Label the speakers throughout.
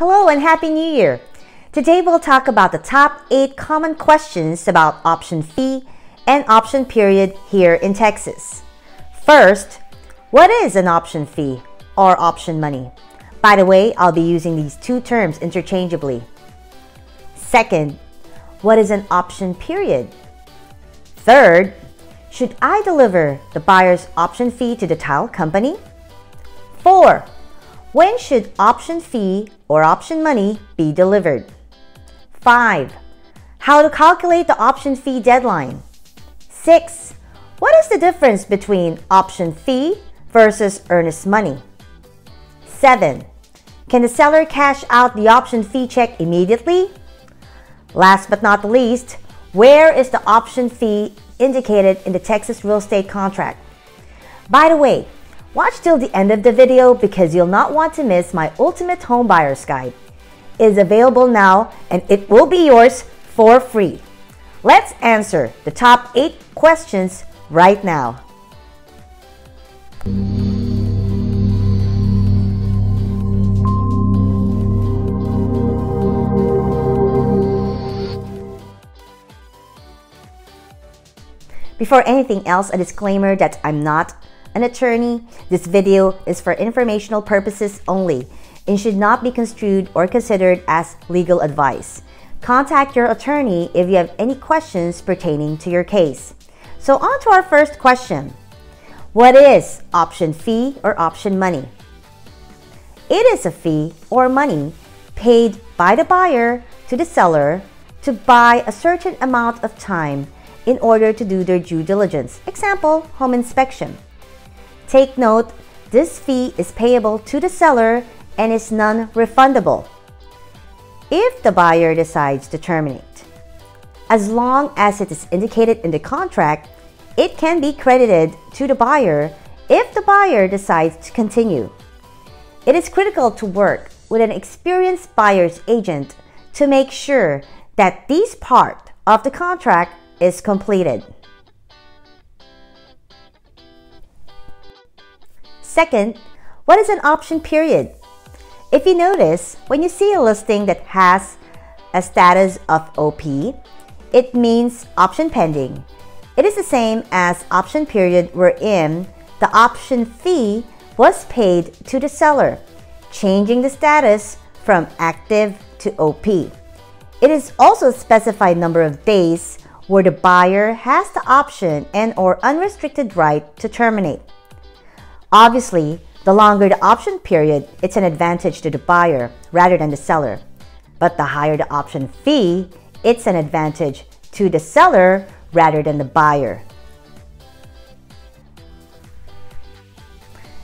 Speaker 1: Hello and Happy New Year! Today we'll talk about the top 8 common questions about option fee and option period here in Texas. First, what is an option fee or option money? By the way, I'll be using these two terms interchangeably. Second, what is an option period? Third, should I deliver the buyer's option fee to the title company? 4. When should option fee or option money be delivered? 5. How to calculate the option fee deadline? 6. What is the difference between option fee versus earnest money? 7. Can the seller cash out the option fee check immediately? Last but not least, where is the option fee indicated in the Texas real estate contract? By the way, Watch till the end of the video because you'll not want to miss my Ultimate Home Buyer's Guide. It is available now and it will be yours for free. Let's answer the top 8 questions right now. Before anything else, a disclaimer that I'm not an attorney, this video is for informational purposes only and should not be construed or considered as legal advice. Contact your attorney if you have any questions pertaining to your case. So on to our first question. What is option fee or option money? It is a fee or money paid by the buyer to the seller to buy a certain amount of time in order to do their due diligence. Example, home inspection. Take note, this fee is payable to the seller and is non-refundable if the buyer decides to terminate. As long as it is indicated in the contract, it can be credited to the buyer if the buyer decides to continue. It is critical to work with an experienced buyer's agent to make sure that this part of the contract is completed. Second, what is an option period? If you notice, when you see a listing that has a status of OP, it means option pending. It is the same as option period wherein the option fee was paid to the seller, changing the status from active to OP. It is also a specified number of days where the buyer has the option and or unrestricted right to terminate. Obviously, the longer the option period, it's an advantage to the buyer rather than the seller. But the higher the option fee, it's an advantage to the seller rather than the buyer.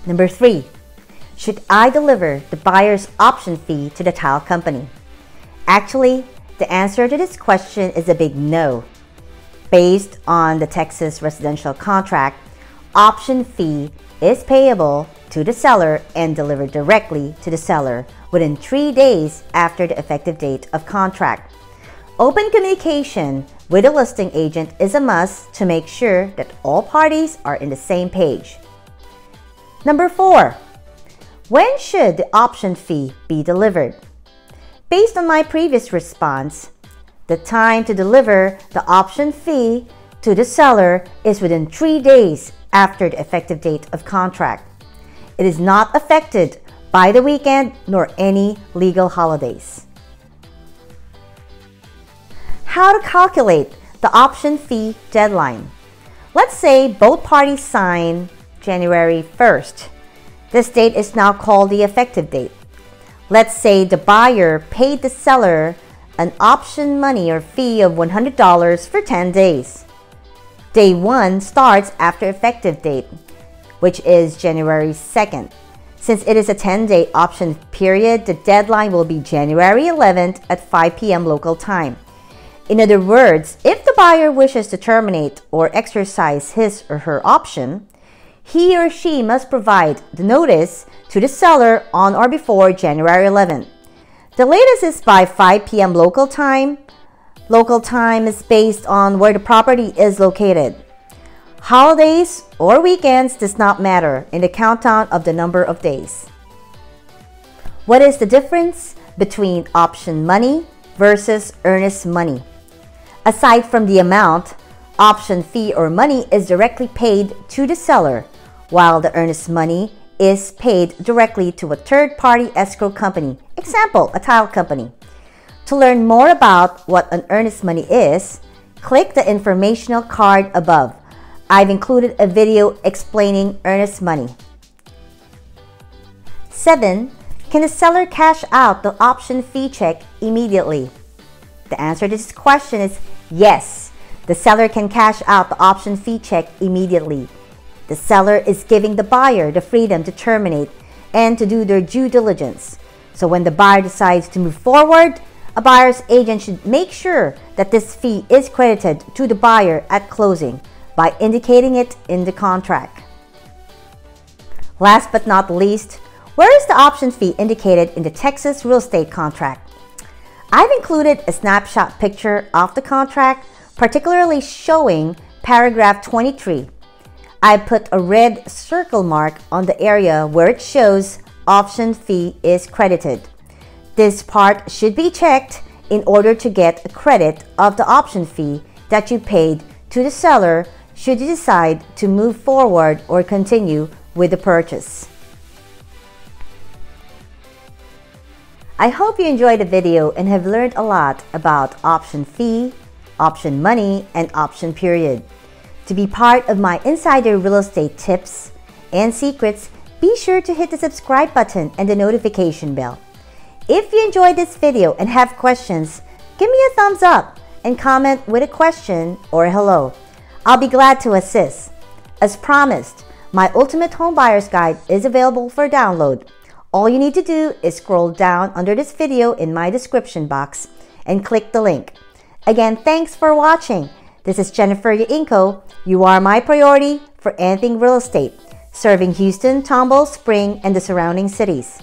Speaker 1: Number three, should I deliver the buyer's option fee to the title company? Actually, the answer to this question is a big no. Based on the Texas residential contract, option fee is payable to the seller and delivered directly to the seller within three days after the effective date of contract. Open communication with a listing agent is a must to make sure that all parties are in the same page. Number four, when should the option fee be delivered? Based on my previous response, the time to deliver the option fee to the seller is within three days after the effective date of contract. It is not affected by the weekend nor any legal holidays. How to calculate the option fee deadline. Let's say both parties sign January 1st. This date is now called the effective date. Let's say the buyer paid the seller an option money or fee of $100 for 10 days. Day 1 starts after effective date, which is January 2nd. Since it is a 10-day option period, the deadline will be January 11th at 5 p.m. local time. In other words, if the buyer wishes to terminate or exercise his or her option, he or she must provide the notice to the seller on or before January 11th. The latest is by 5 p.m. local time, Local time is based on where the property is located. Holidays or weekends does not matter in the countdown of the number of days. What is the difference between option money versus earnest money. Aside from the amount, option fee or money is directly paid to the seller, while the earnest money is paid directly to a third party escrow company, example, a title company. To learn more about what an earnest money is, click the informational card above. I've included a video explaining earnest money. 7. Can the seller cash out the option fee check immediately? The answer to this question is yes. The seller can cash out the option fee check immediately. The seller is giving the buyer the freedom to terminate and to do their due diligence. So when the buyer decides to move forward, a buyer's agent should make sure that this fee is credited to the buyer at closing by indicating it in the contract. Last but not least, where is the option fee indicated in the Texas real estate contract? I've included a snapshot picture of the contract, particularly showing paragraph 23. I put a red circle mark on the area where it shows option fee is credited. This part should be checked in order to get a credit of the option fee that you paid to the seller should you decide to move forward or continue with the purchase. I hope you enjoyed the video and have learned a lot about option fee, option money, and option period. To be part of my insider real estate tips and secrets, be sure to hit the subscribe button and the notification bell. If you enjoyed this video and have questions, give me a thumbs up and comment with a question or a hello. I'll be glad to assist. As promised, my Ultimate Home Buyer's Guide is available for download. All you need to do is scroll down under this video in my description box and click the link. Again, thanks for watching. This is Jennifer Yoingco. You are my priority for anything real estate, serving Houston, Tomball, Spring, and the surrounding cities.